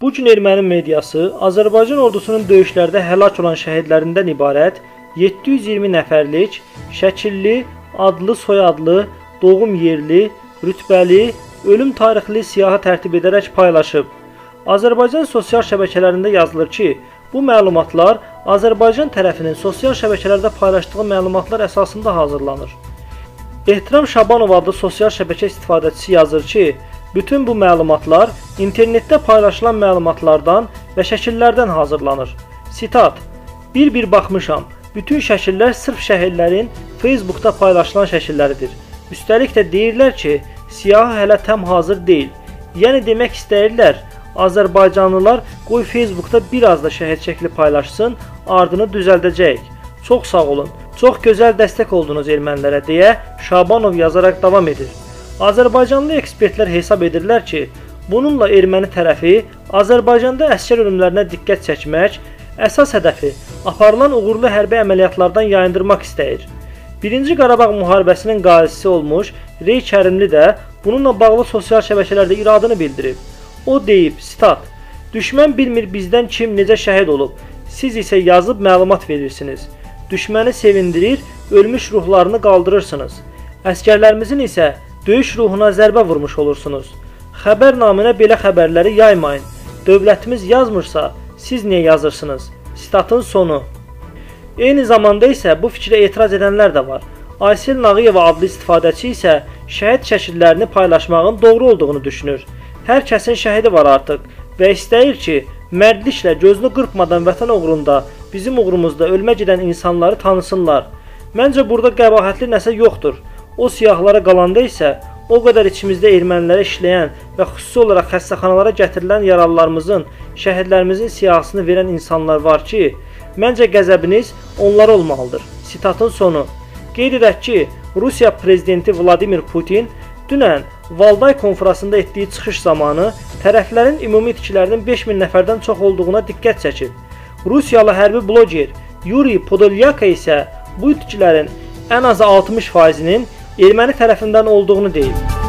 Bu gün erməni mediası Azərbaycan ordusunun döyüşlərdə həlak olan şəhidlərindən ibarət 720 nəfərlik şəkilli, adlı, soyadlı, doğum yerli, rütbəli, ölüm tarixli siyahı tərtib edərək paylaşıb. Azərbaycan sosial şəbəkələrində yazılır ki, bu məlumatlar Azərbaycan tərəfinin sosial şəbəkələrdə paylaşdığı məlumatlar əsasında hazırlanır. Ehtiram Şabanov adlı sosial şəbəkə istifadəçisi yazır ki, Bütün bu məlumatlar internetdə paylaşılan məlumatlardan və şəkillərdən hazırlanır. Sitat: Bir-bir baxmışam. Bütün şəkillər sırf şəhidlərin Facebookda paylaşılan şəkilləridir. Üstəlik də deyirlər ki, siyahı hələ tam hazır deyil. Yəni demək istəyirlər, Azərbaycanlılar qoy Facebookda biraz da şəhid şəkli paylaşsın, ardını düzəldəcəyik. Çox sağ olun. Çox gözəl dəstək oldunuz ermənilərə deyə Şabanov yazaraq davam edir. Azərbaycanlı ekspertlər hesab edirlər ki, bununla erməni tərəfi Azərbaycanda əsgər ölümlərinə diqqət çəkmək, əsas hədəfi aparılan uğurlu hərbi əməliyyatlardan yayındırmaq istəyir. 1-ci Qarabağ müharibəsinin qazisi olmuş Rey Kərimli də bununla bağlı sosial şəbəkələrdə iradını bildirib. O deyib, sitat: "Düşmən bilmir bizdən kim necə şəhid olub. Siz isə yazıb məlumat verirsiniz. Düşməni sevindirir, ölmüş ruhlarını qaldırırsınız. Əskərlərimizin isə döyüş ruhuna zərbə vurmuş olursunuz. Xəbər naminə belə xəbərləri yaymayın. Dövlətimiz yazmırsa, siz niyə yazırsınız? Statın sonu. Eyni zamanda isə bu fikrə etiraz edənlər də var. Aysel Nağıyeva adlı istifadəçi isə şəhid şəkillərini paylaşmağın doğru olduğunu düşünür. Hər kəsin şəhidi var artıq və istəyir ki, mərdliklə gözünü qırpmadan vətən uğrunda, bizim uğrumuzda ölmə gedən insanları tanısınlar. Məncə burada qəbahətli nəsə yoxdur. O siyahlara qalanda isə o qədər içimizdə ermənilərə işləyən və xüsusi olaraq xəstəxanalara gətirilən yaralılarımızın, şəhidlərimizin siyahısını verən insanlar var ki, məncə qəzəbiniz onlara olmalıdır. Sitatın sonu. Qeyd edək ki, Rusiya prezidenti Vladimir Putin dünən Valday konfransında etdiyi çıxış zamanı tərəflərin ümumi itkilərinin 5000 nəfərdən çox olduğuna diqqət çəkib. Rusiyalı hərbi bloger Yuri Podolyaka isə bu itkilərin ən azı 60%-nin erməni tərəfindən olduğunu deyib.